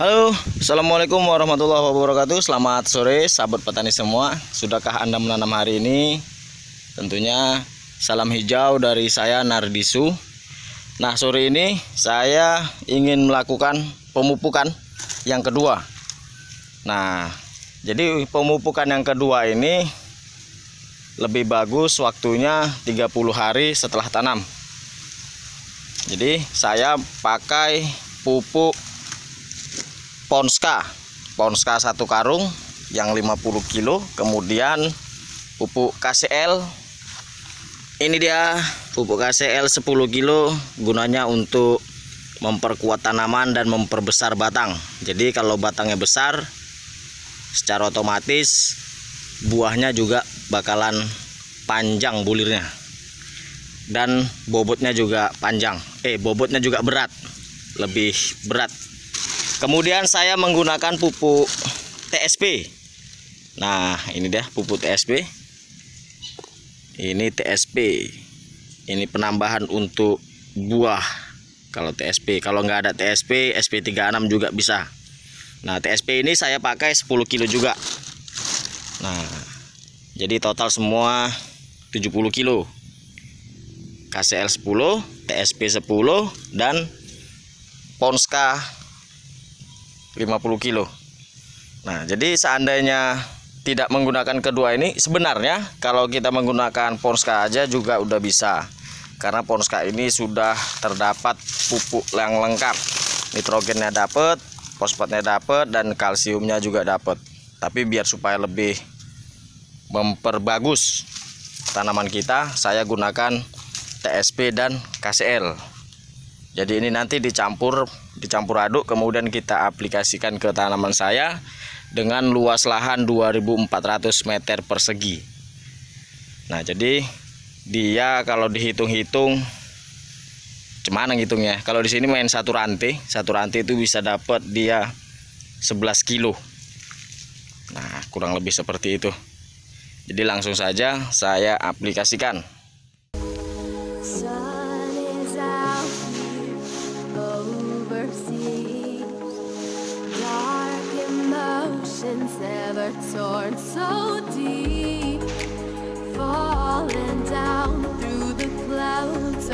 Halo, Assalamualaikum warahmatullahi wabarakatuh. Selamat sore sahabat petani semua. Sudahkah Anda menanam hari ini? Tentunya salam hijau dari saya Nardisu. Nah sore ini saya ingin melakukan pemupukan yang kedua. Nah jadi pemupukan yang kedua ini Lebih bagus waktunya 30 hari setelah tanam. Jadi saya pakai pupuk Ponska. Ponska satu karung yang 50 kilo. Kemudian pupuk KCL ini dia pupuk KCL 10 kilo. Gunanya untuk memperkuat tanaman dan memperbesar batang. Jadi kalau batangnya besar secara otomatis buahnya juga bakalan panjang bulirnya. Dan bobotnya juga panjang. Eh bobotnya juga berat. Lebih berat kemudian saya menggunakan pupuk TSP nah ini dia pupuk TSP ini TSP ini penambahan untuk buah kalau TSP kalau nggak ada TSP SP36 juga bisa. Nah TSP ini saya pakai 10 kilo juga. Nah jadi total semua 70 kilo. KCL 10 TSP 10 dan Ponska 50 kilo. Nah jadi seandainya tidak menggunakan kedua ini sebenarnya kalau kita menggunakan Ponska aja juga udah bisa. Karena Ponska ini sudah terdapat pupuk yang lengkap. Nitrogennya dapat fosfatnya dapat dan kalsiumnya juga dapat tapi biar supaya lebih memperbagus tanaman kita saya gunakan TSP dan KCL jadi ini nanti dicampur dicampur aduk kemudian kita aplikasikan ke tanaman saya dengan luas lahan 2400 meter persegi. Nah jadi dia kalau dihitung-hitung cemana ngitungnya? Kalau di sini main satu rantai satu rantai itu bisa dapat dia 11 kilo. Nah kurang lebih seperti itu. Jadi langsung saja saya aplikasikan. Never torn so deep, falling down through the clouds.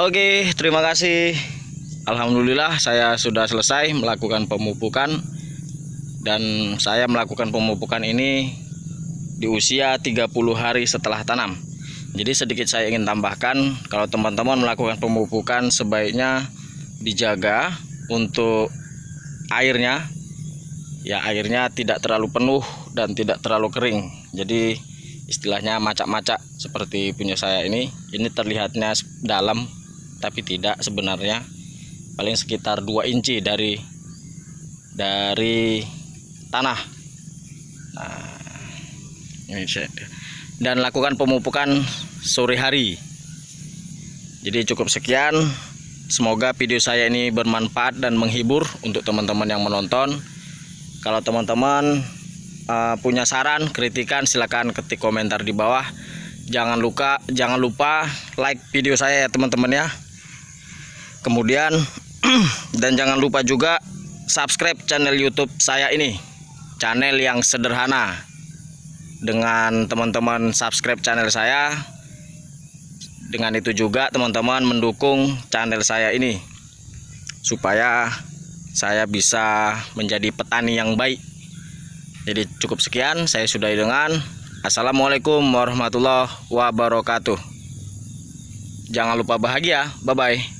Oke, terima kasih. Alhamdulillah saya sudah selesai melakukan pemupukan dan saya melakukan pemupukan ini di usia 30 hari setelah tanam. Jadi sedikit saya ingin tambahkan kalau teman-teman melakukan pemupukan sebaiknya dijaga untuk airnya ya airnya tidak terlalu penuh dan tidak terlalu kering. Jadi istilahnya macak-macak seperti punya saya ini ini terlihatnya dalam tapi tidak sebenarnya. Paling sekitar 2 inci dari dari tanah. Nah dan lakukan pemupukan sore hari. Jadi cukup sekian. Semoga video saya ini bermanfaat dan menghibur untuk teman-teman yang menonton. Kalau teman-teman uh, punya saran, kritikan silahkan ketik komentar di bawah. Jangan lupa jangan lupa like video saya ya teman-teman ya. Kemudian dan jangan lupa juga subscribe channel YouTube saya ini. Channel yang sederhana. Dengan teman-teman subscribe channel saya, dengan itu juga teman-teman mendukung channel saya ini. Supaya saya bisa menjadi petani yang baik. Jadi cukup sekian saya sudah dengan Assalamualaikum warahmatullahi wabarakatuh. Jangan lupa bahagia. Bye bye